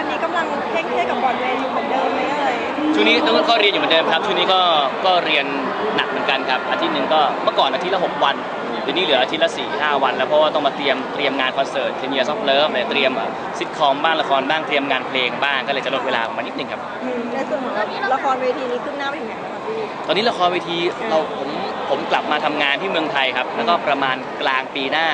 อนนี้กำลังเพ่งเท่กับบอร์ดเวย์อยู่เหมือนเดิมไหมเอ่ยช่วงนี้ต้องก็เรียนอยู่เหมือนเดิมครับช่วงนี้ก็ก็เรียนหนักเหมือนกันครับอาทิตย์หนึ่งก็เมื่อก่อนอาทิตย์ละ6วันเดี๋ยวนี้เหลืออาทิตย์ละ4ี่ห้าวัน แล้วเพราะว่าต้องมาเตรียมเตรียมงานคอนเสิร์ตเทเนียซอฟเลิฟเลยเตรียมซิทคอมบ้างละครบ้างเตรียมงานเพลงบ้างก็เลยจะลดเวลาออกมานิดนึงครับอืมในส่วนของละครเวทีนี้ขึ้นหน้าไปถึงไหนแล้วครับพี่ตอนนี้ละครเวทีเราผมผมกลับมาทำงานที่เมืองไทยครับแล้วก็ประมาณกลางปีหน้า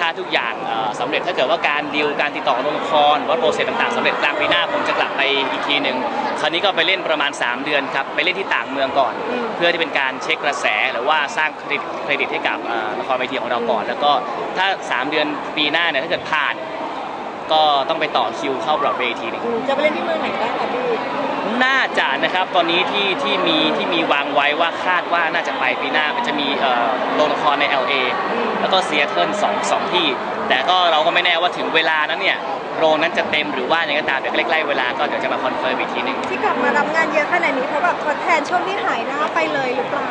ถ้าทุกอย่างเอ่อสำเร็จถ้าเกิดว่าการดีลการติดต่อลงละครหรือว่า process ต่างๆสำเร็จกลางปีหน้าผมจะกลับไปอีกทีหนึ่งคราวนี้ก็ไปเล่นประมาณ 3 เดือนครับไปเล่นที่ต่างเมืองก่อน เพื่อที่เป็นการเช็คกระแสหรือว่าสร้างเครดิตเครดิตให้กับเอ่อละครเวทีของเราก่อน แล้วก็ถ้า 3 เดือนปีหน้าเนี่ยถ้าเกิดผ่าน ก็ต้องไปต่อคิวเข้าบรอดเวย์ทีหนึงอืมจะไปเล่นที่เมืองไหนบ้างคะพี่ น่าจะนะครับ ตอนนี้ที่ที่มีที่มีวางไว้ว่าคาดว่าน่าจะไปปีหน้ามันจะมีเอ่อโรงละครใน LA แล้วก็ซีแอตเทิลสองสองที่ แต่ก็เราก็ไม่แน่ว่าถึงเวลานั้นเนี่ยโรงนั้นจะเต็มหรือว่าอย่างไรก็ตามเดี๋ยวใกล้ๆเวลาก็เดี๋ยวจะมา confirm อีกทีหนึ่งที่กลับมารับงานเยอะขนาดนี้เพราะแบบทดแทนช่วงที่หายหน้าไปเลยหรือเปล่า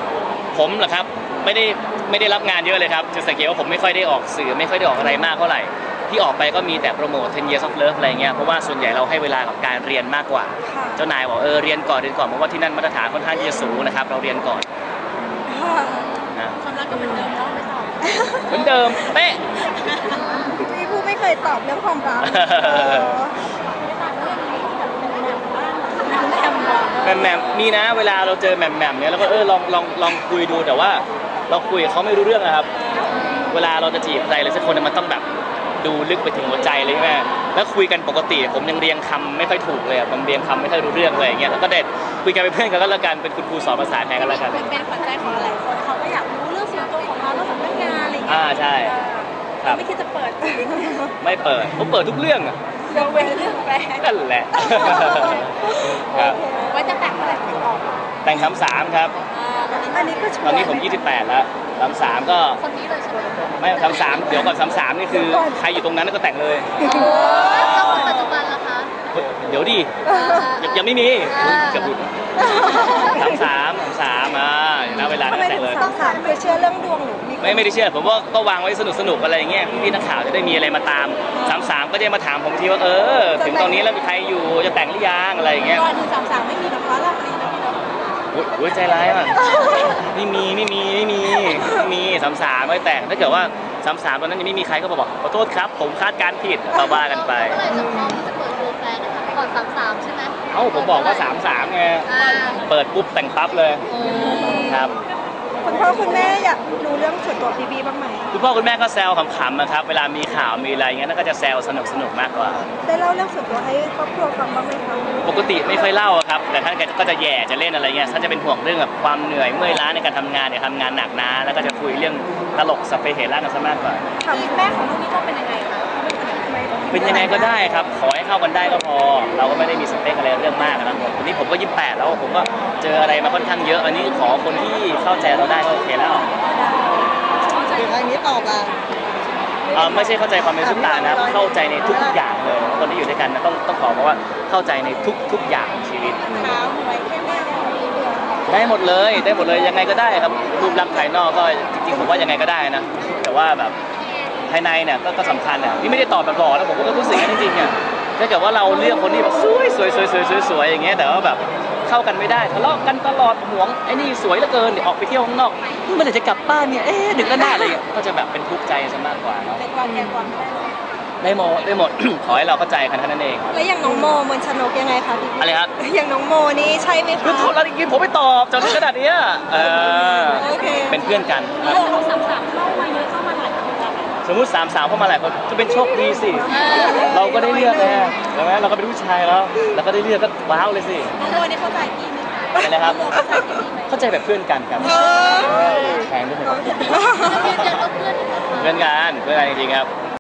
ผมเหรอครับไม่ได้ไม่ได้รับงานเยอะเลยครับจะสังเกตว่าผมไม่ค่อยได้ออกสื่อไม่ค่อยได้ออกอะไรมากเท่าไหร่ที่ออกไปก็มีแต่โปรโมท10 years of love อะไรเงี้ยเพราะว่าส่วนใหญ่เราให้เวลากับการเรียนมากกว่าค่ะ เจ้านายบอกเออเรียนก่อนเรียนก่อนเพราะว่าที่นั่นมาตรฐานค่อนข้างที่จะสูงนะครับเราเรียนก่อนนะความรักก็เหมือนเดิมเนาะไม่ตอบเหมือนเดิมเป๊ะพี่ผู้ไม่เคยตอบเรื่องความรักแหม่มแหม่มมีนะเวลาเราเจอแหม่มแหม่มเนี่ยเราก็เออลองลองลองคุยดูแต่ว่า เราคุยกับเขาไม่รู้เรื่องนะครับ เวลาเราจะจีบใครเลยสักคนเนี่ยมันต้องแบบดูลึกไปถึงหัวใจเลยใช่ไหม แล้วคุยกันปกติ ผมยังเรียงคำไม่ค่อยถูกเลยอะผมเรียงคำไม่ค่อยรู้เรื่องเลยอย่างเงี้ยแล้วก็เด็ดคุยกันเป็นเพื่อนกันก็แล้วกันเป็นคุณครูสอนภาษาแทนกันแล้วกันเป็นเป็นขวัญใจของหลายคนเขาก็อยากรู้เรื่องส่วนตัวของเราเรื่องสำนักงานอะไรอย่างเงี้อ่ายใช่ครับไม่คิดจะเปิด ไม่เปิดผมเปิดทุกเรื่องอะยกเว้นเรื่องแฟนนั่นแหละครับว่าจะแต่งเมื่อไหร่ถึงออกแต่งคำสามครับอันนี้ก็ชัวร์ตอนนี้ผม 28 แล้วคำสามก็คนนี้เลยใช่ไหมไม่คำสามเดี๋ยวก่อนคำสามนี่คือใครอยู่ตรงนั้นก็แต่งเลย แล้วคนปัจจุบันล่ะคะ เดี๋ ยวดิยังยังไม่มีอุ๊ยเกือบหลุดคำสามคำสามอ่าณเวลาทำนั้นไมแต่ถึงงเลยสามสามคือเชื่อเรื่องดวงหรือมีไม่ไม่ได้เชื่อผมว่าก็วางไว้สนุกสนุกอะไรอย่างเงี้ยพี่ๆนักข่าวจะได้มีอะไรมาตามสามสามก็จะมาถามผมทีว่าเออ ถึงตอนนี้แล้วมีใครอยู่จะแต่งหรือยังอะไรอย่างเงี้ยก่อนหนึ่งสามสามไม่มีหรอกคะล่ะอะไรอย่างเงี้ยอุ๊ยอุ๊ยใจร้ายอะไม่มีไม่มีไม่มีไม่มีสามสามไม่แต่งถ้าเกิดว่าสามสามตอนนั้นยังไม่มีใครก็บอกขอโทษครับ ผมคาดการณ์ผิดก็ว่ากันไปเมื่อไหร่จะพร้อมที่จะ ก่อนสามสามใช่ไหมเอ้าผมบอกว่าสามสามไงอ่าเปิดปุ๊บแต่งปั๊บเลยโอ้ครับคุณพ่อคุณแม่อยากรู้เรื่องส่วนตัวพี่บีบ้างไหม คุณพ่อคุณแม่ก็แซวขำๆนะครับ เวลามีข่าวมีอะไรอย่างเงี้ยน่าก็จะแซวสนุกสนุกๆมากกว่า ได้เล่าเรื่องส่วนตัวให้ครอบครัวฟังบ้างไหมคะปกติไม่ค่อยเล่าอะครับ แต่ท่านก็จะแย่จะเล่นอะไรเงี้ยท่านจะเป็นห่วงเรื่องแบบความเหนื่อยเมื่อยล้าในการทำงานเนี่ยทำงานหนักนะแล้วก็จะคุยเรื่องตลกสเปเฮล่ากันซะมากกว่า ถามแม่ของลูกนี่ต้องเป็นยังไงคะ เป็นยังไงก็ได้ครับ ขอให้เข้ากันได้ก็พอ เราก็ไม่ได้มีสเปคอะไรเรื่องมากนะครับผมวันนี้ผมก็ยี่แปดแล้วผมก็เจออะไรมาค่อนข้างเยอะ อันนี้ขอคนที่เข้าใจเราได้ก็โอเคแล้วเดี๋ยวอันนี้ตอบอะเอ่อไม่ใช่เข้าใจความเป็นซุปตาร์นะครับเข้าใจในทุกๆอย่างเลยคนที่อยู่ด้วยกันนะต้องต้องขอบอกว่าเข้าใจในทุกๆอย่างของชีวิตถามหน่อยแค่แม่ได้หมดเลยได้หมดเลยยังไงก็ได้ครับรูปลักษณ์ภายนอกก็จริงๆผมว่ายังไงก็ได้นะ แต่ว่าแบบ ภายในเนี่ยก็ก็สำคัญอะนี่ไม่ได้ตอบแบบหล่อนะผมก็รู้สึกอย่างนั้นจริงๆอะถ้าเกิดว่าเราเลือกคนที่แบบสวยสวยสวยสวยสวยสวยอย่างเงี้ยแต่ว่าแบบเข้ากันไม่ได้ทะเลาะกันตลอดหวงไอ้นี่สวยเหลือเกินเดี๋ยวออกไปเที่ยวข้างนอกเมื่อไหร่จะกลับบ้านเนี่ยเอ๊ะดึกแล้วหน้าอะไรเงี้ยก็จะแบบเป็นทุกข์ใจซะมากกว่าเนาะแต่ก่อนแกก่อนได้ได้หมดได้หมด ขอให้เราเข้าใจกันเท่านั้นเอง แล้วอย่างน้องโมมนชนกยังไงคะพี่อะไรครับอย่างน้องโมนี่ใช่ไหมคือคะโทษแล้วจริงๆผมไม่ตอบจนถึงขนาดเนี้ยเออโอเคเป็นเพื่อนกันครับเราสามสามเข้า สมมติสามสาวเข้ามาหลายคนก็เป็นโชคดีสิ เราก็ได้เลือกไงใช่ไหมเราก็เป็นผู้ชายแล้วเราก็ได้เลือกก็ว้าวเลยสิน้องโมนี่เข้าใจพี่ไหมคะอะไรนะครับน้องโมเข้าใจพี่ไหมเข้าใจแบบเพื่อนกันครับเออแพงด้วยครับยืนยันว่าเพื่อนอยู่นะคะเพื่อนกันเพื่อนกันจริงๆครับ